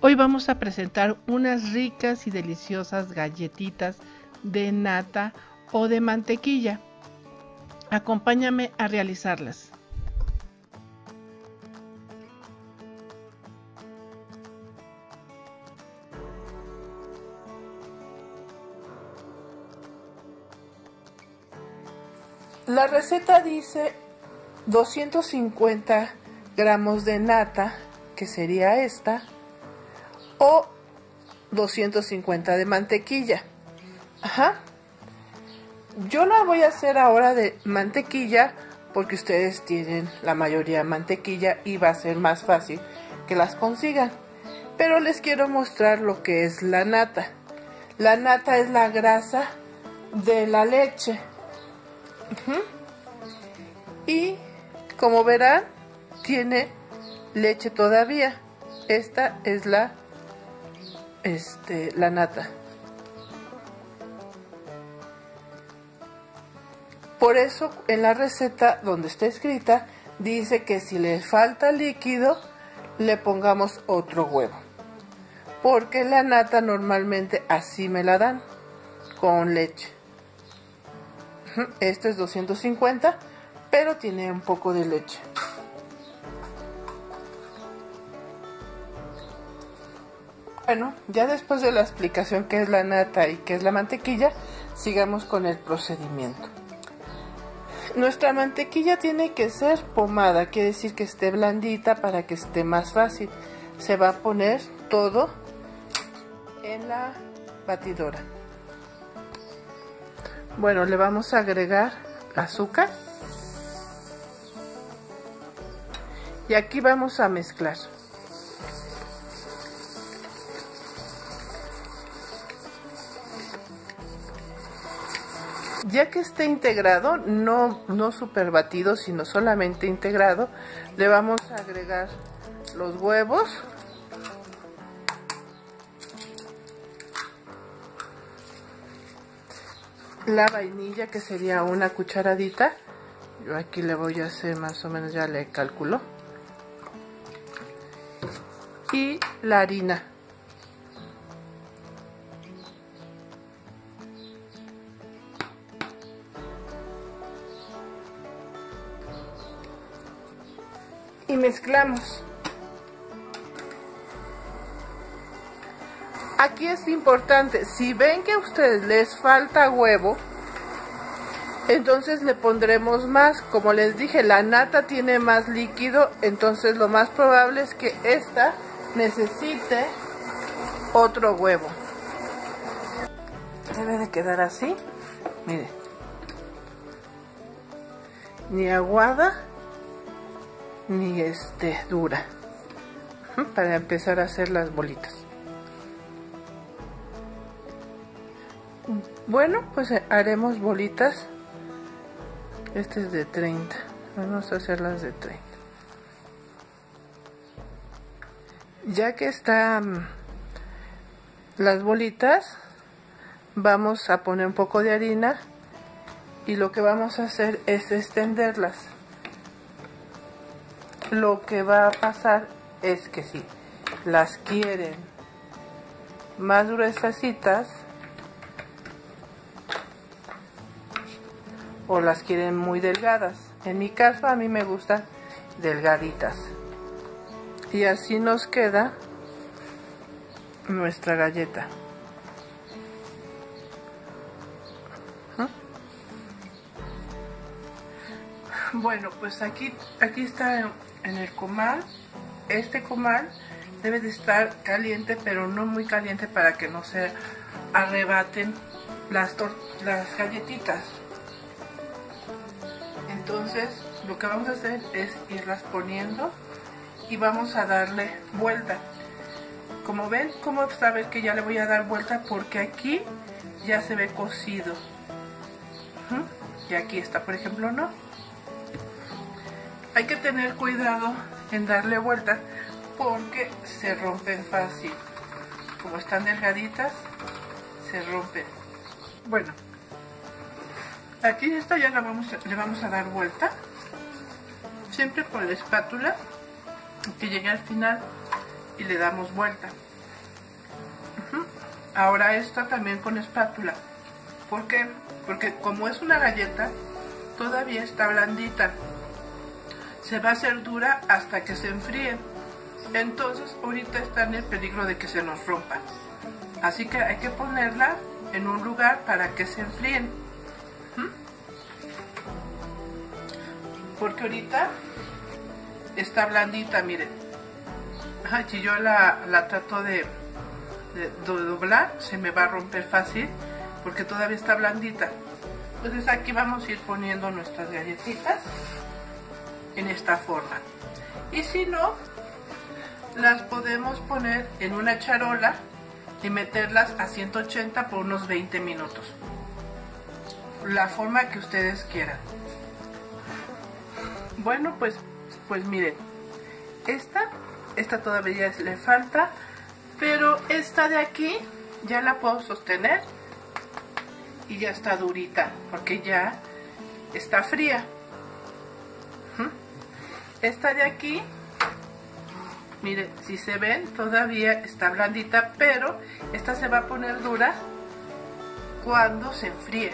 Hoy vamos a presentar unas ricas y deliciosas galletitas de nata o de mantequilla. Acompáñame a realizarlas. La receta dice 250 gramos de nata, que sería esta, o 250 de mantequilla. Ajá. Yo la voy a hacer ahora de mantequilla porque ustedes tienen la mayoría mantequilla y va a ser más fácil que las consigan. Pero les quiero mostrar lo que es la nata. La nata es la grasa de la leche. Y como verán, tiene leche todavía. Esta es la, este, la nata. Por eso en la receta donde está escrita dice que si le falta líquido le pongamos otro huevo. Porque la nata normalmente así me la dan con leche. Esto es 250, pero tiene un poco de leche. Bueno, ya después de la explicación qué es la nata y qué es la mantequilla, sigamos con el procedimiento. Nuestra mantequilla tiene que ser pomada, quiere decir que esté blandita para que esté más fácil. Se va a poner todo en la batidora. Bueno, le vamos a agregar azúcar. Y aquí vamos a mezclar. Ya que esté integrado, no, no super batido, sino solamente integrado, le vamos a agregar los huevos. La vainilla, que sería una cucharadita. Yo aquí le voy a hacer más o menos, ya le calculo. Y la harina. Mezclamos. Aquí es importante, si ven que a ustedes les falta huevo, entonces le pondremos más. Como les dije, la nata tiene más líquido, entonces lo más probable es que esta necesite otro huevo. Debe de quedar así, miren. Ni aguada ni este dura. Para empezar a hacer las bolitas. Bueno pues haremos bolitas. Este es de 30 vamos a hacerlas de 30 ya que están las bolitas vamos a poner un poco de harina y lo que vamos a hacer es extenderlas lo que va a pasar es que si las quieren más gruesasitas o las quieren muy delgadas. En mi caso a mí me gustan delgaditas. Y así nos queda nuestra galleta. Bueno, pues aquí, aquí está en el comal, este comal debe de estar caliente, pero no muy caliente para que no se arrebaten las, las galletitas. Entonces, lo que vamos a hacer es irlas poniendo y vamos a darle vuelta. Como ven, ¿cómo saber que ya le voy a dar vuelta? Porque aquí ya se ve cocido. Y aquí está, por ejemplo, no. Hay que tener cuidado en darle vuelta porque se rompen fácil. Como están delgaditas, se rompen. Bueno, aquí esta ya la vamos le vamos a dar vuelta. Siempre con la espátula, que llegue al final y le damos vuelta. Ahora esta también con espátula. ¿Por qué? Porque como es una galleta, todavía está blandita. Se va a hacer dura hasta que se enfríe. Entonces ahorita está en el peligro de que se nos rompa. Así que hay que ponerla en un lugar para que se enfríen. ¿Mm? Porque ahorita está blandita, miren. si yo la, la trato de, de, doblar, se me va a romper fácil porque todavía está blandita. Entonces aquí vamos a ir poniendo nuestras galletitas en esta forma. Y si no, las podemos poner en una charola y meterlas a 180 por unos 20 minutos. La forma que ustedes quieran. Bueno, pues, pues miren, esta, esta todavía le falta, pero esta de aquí ya la puedo sostener y ya está durita, porque ya está fría. Esta de aquí Miren, si se ven, todavía está blandita, pero esta se va a poner dura cuando se enfríe.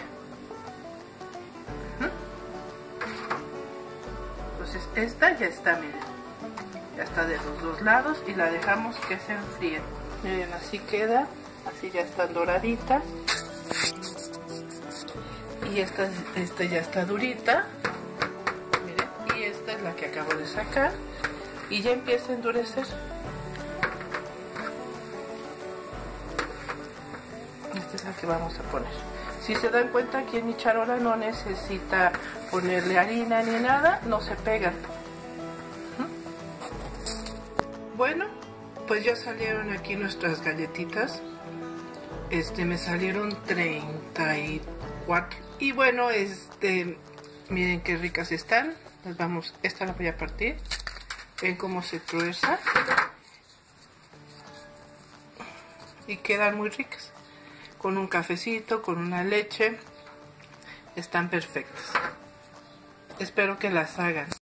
Entonces esta ya está, miren. Ya está de los dos lados y la dejamos que se enfríe. Miren, así queda. Así ya está doradita. Y esta, esta ya está durita. Acabo de sacar y ya empieza a endurecer. Esta es la que vamos a poner. Si se dan cuenta aquí en mi charola no necesita ponerle harina ni nada, no se pega. Bueno, pues ya salieron aquí nuestras galletitas. Este, me salieron 34. Y bueno, este, miren qué ricas están. Las vamos, esta la voy a partir. Ven cómo se tuerza. Y quedan muy ricas. Con un cafecito, con una leche. Están perfectas. Espero que las hagan.